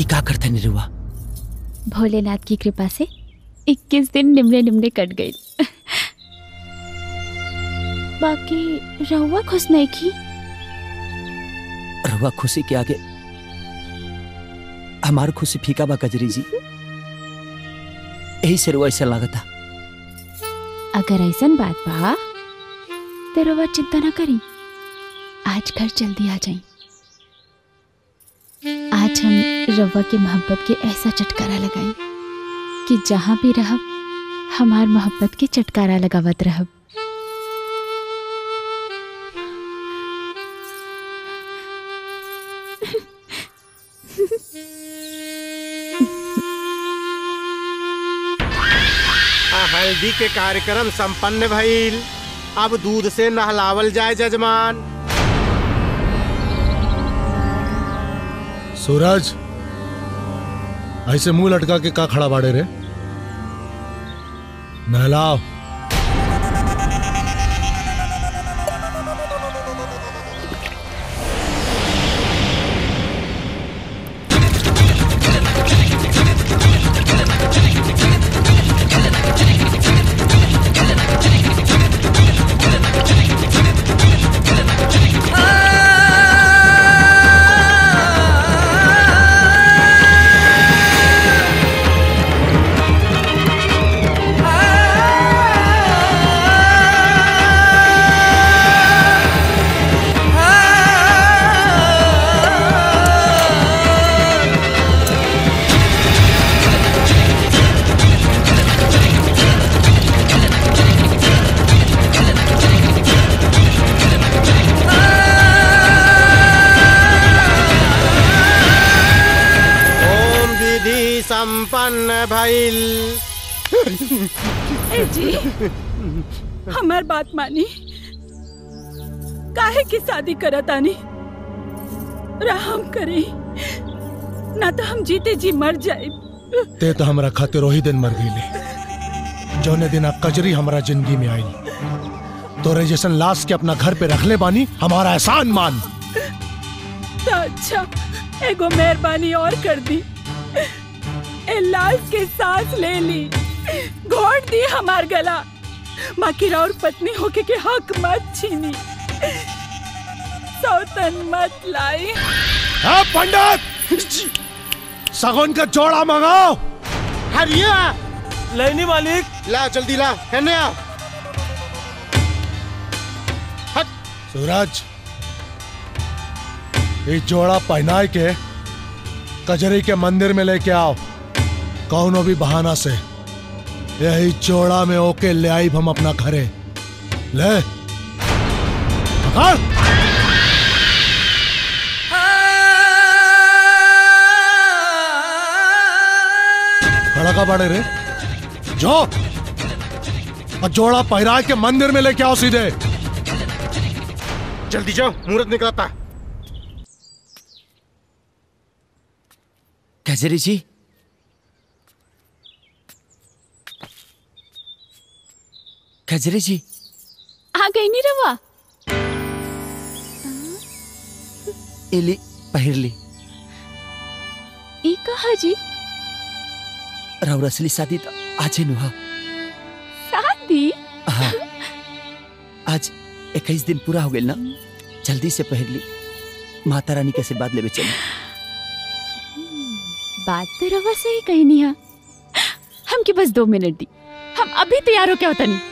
ई का करते निरुआ। भोलेनाथ की कृपा से 21 दिन निमने निमने कट गई बाकी रहुआ खुश नहीं की रुआ खुशी के आगे हमार खुशी फीका बा कजरी जी। यही से रुआ ऐसा लागता। अगर ऐसा बात बा तो रहुआ चिंता ना करी। आज घर जल्दी आ जाए। आज हम रवा के मोहब्बत के ऐसा चटकारा लगाई कि जहाँ भी रहब हमार मोहब्बत के चटकारा लगावत रहब हल्दी के कार्यक्रम संपन्न भइल। अब दूध से नहलावल जाए जजमान। सूरज ऐसे मुँह लटका के का खड़ा बाड़े रे? नहलाओ। संपन्न भइल। ए जी हमार बात मानी। काहे की शादी करत आनी? राम करे। ना तो हम जीते जी मर जाए ते तो हमरा खातिर वही दिन मर गईले। जौने दिन आ कजरी हमरा ज़िंदगी में आई तोरे जैसन लाश के अपना घर पे रख ले बानी हमारा एहसान मान। तो अच्छा एगो मेहरबानी और कर दी। ए लाश के सांस ले ली। घोट दी हमार गला। बाकी और पत्नी होके के हक मत छीनी। सौतन मत लाई। हाँ पंडित! सगुन का जोड़ा मंगाओ। हरिया लेनी मालिक। ला जल्दी ला। कहने आ। सूरज ये जोड़ा पहनाए के कजरी के मंदिर में लेके आओ। कौनो भी बहाना से, यही जोड़ा में ओके ले आई हम अपना घरे। ले। पकड़। खड़ा का बड़े रे। जो और जोड़ा पहरा के मंदिर में लेके आओ सीधे। जल्दी जाओ मुहूर्त निकलता। कजरी जी कजरी जी। आ गई नी रवा? एली पहिरली ई कहा जी? राउर असली शादी तो आज ही नुहा। शादी? हाँ। आज इक्कीस दिन पूरा हो गया ना? जल्दी से पहर ली। माता रानी कैसे आशीर्वाद लेवे चली? बात तो रवा सही कही नहीं है। हमके बस दो मिनट दी। हम अभी तैयार हो क्या होता नहीं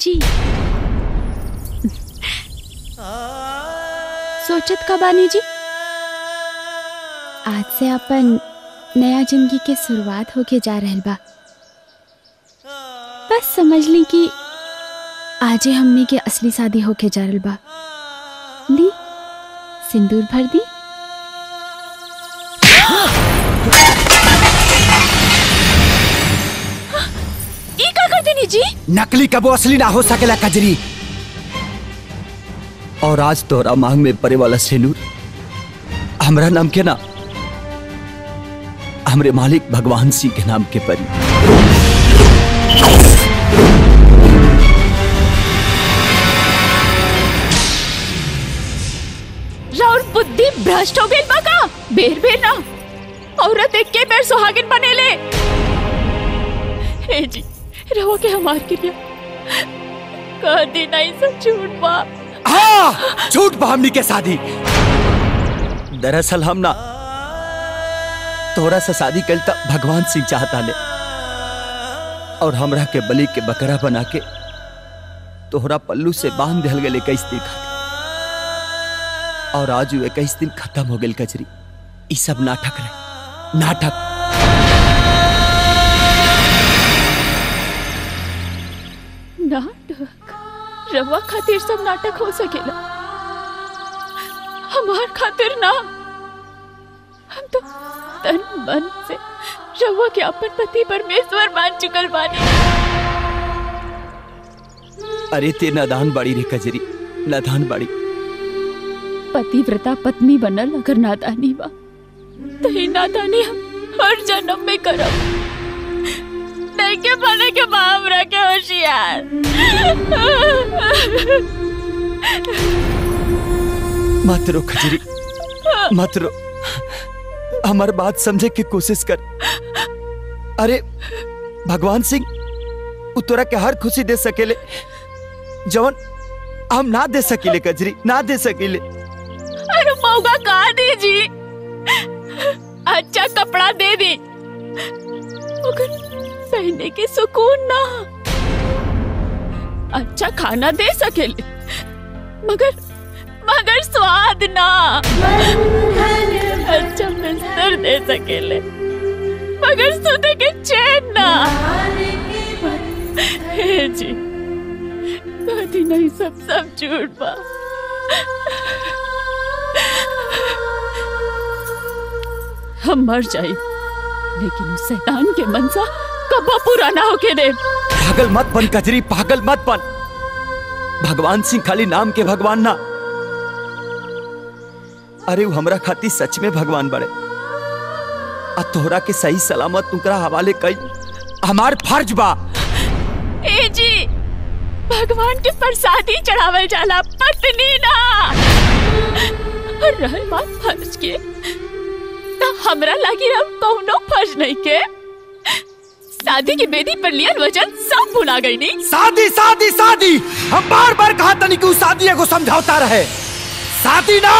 जी। सोचत कब आनी जी? आज से अपन नया ज़िंदगी के शुरुआत होके जा रहल बा। बस समझ ली कि आजे हमने के असली शादी होके जा रहल बा। ली, सिंदूर भर दी। देनी जी? नकली कबो असली ना हो सकेला कजरी। और आज तोरा मांग में पड़े वाला सेनूर हमरा नाम के ना हमरे मालिक भगवान सिंह के नाम के परी राउर बुद्धि भ्रष्ट हो गई बा का? बेर बेर ना। औरत एक के बेर सुहागिन बनेले। हे जी रहो के हमार के लिए? कह दी नहीं सब झूठ बा हाँ झूठ बा हमनी के शादी। दरअसल हम ना तोरा से शादी कल तक भगवान सिंह चाहता ले और हमरा के बलि के बकरा बना के, तोहरा पल्लू से बाँध दिल गए इक्कीस दिन खातिर। और आज इक्कीस दिन खत्म हो गए कचरी ई सब नाटक रहे, नाटक। रवा खातिर सब नाटक हो सकेला। हमार खातिर ना। हम तो तन मन से रवा के अपन पति परमेश्वर मान चुकल बानी। अरे ते नादान बाड़ी रे कजरी। नादान बाड़ी। पतिव्रता पत्नी बनल अगर नादानी बा तो ही नादानी हम हर जन्म में करब। के बने के बाप रखे होशियार। मत रो खजरी। मत रो। हमार बात समझे की कोशिश कर। अरे भगवान सिंह तोरा के हर खुशी दे सकेले। जवन हम ना दे सकीले कजरी ना दे सकीले। अरे मौका कहा दी जी अच्छा कपड़ा दे दी। पहनने के सुकून ना। अच्छा खाना दे सके मगर मगर स्वाद ना। अच्छा बिस्तर दे सकेले मगर सोते के चैन ना। हे जी कभी नहीं, सब सब झूठ बा हम मर जाए, लेकिन उस शैतान के मनसा कबो पूरा ना होके दे। पागल मत बन कजरी पागल मत बन। भगवान सिंह खाली नाम के भगवान ना। अरे वो हमरा खातिर सच में भगवान बड़े। आ तोहरा के सही सलामत तुकरा हवाले कई। हमार फ़र्ज़ बा। ए जी भगवान के प्रसादी चढ़ावल जाला पत्नी ना। और रहल बात फ़र्ज़ के। तो हमरा लागी अब कौनो फ़र्ज़ नहीं के शादी की बेदी पर लिया वचन सब भुला गई नहीं शादी शादी शादी। हम बार बार कहा तनी कि शादी को समझौता रहे। शादी ना।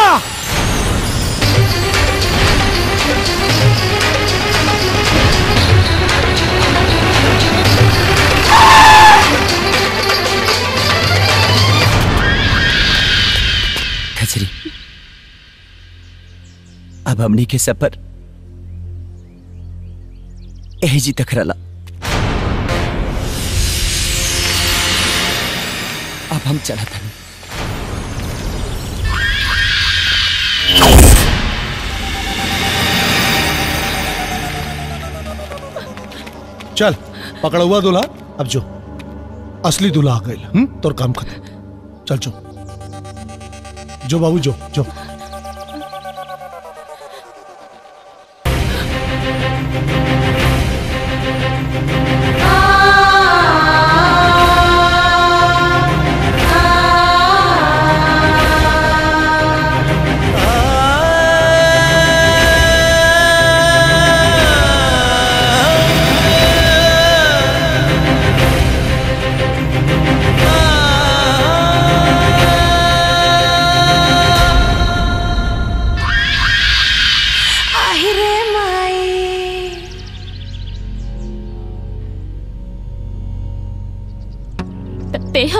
अब हमनी के सफ़र एहजी तक रला अब हम चला था चल, पकड़ हुआ दूल्हा। अब जो। असली दूल्हा आ गई। तो तोर काम खत्म। चल, जो। जो बाबू, जो जो।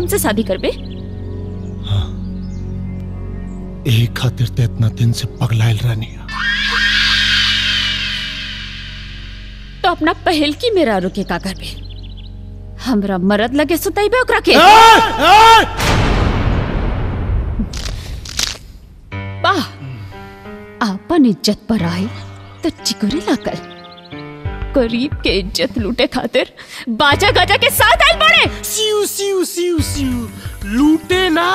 हमसे शादी करबे एक खातिर ते इतना दिन से पगलायल रहनी तो अपना पहल की मेरा रुके का करबे हमरा मरद लगे सुतैबे ओकरा के। वाह आपन इज़्ज़त पर आए तो चिकुरे लाकर गरीब के इज़्ज़त लूटे खातिर बाजा गाजा के साथ आए बड़े। सीयू सीयू सीयू सीयू लूटे ना।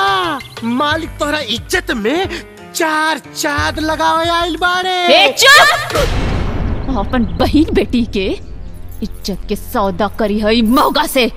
मालिक तोरा इज़्ज़त में चार चाद लगावे आइल बाड़े। ए चुप! अपन बहन बेटी के इज़्ज़त के सौदा करी है मौगा से।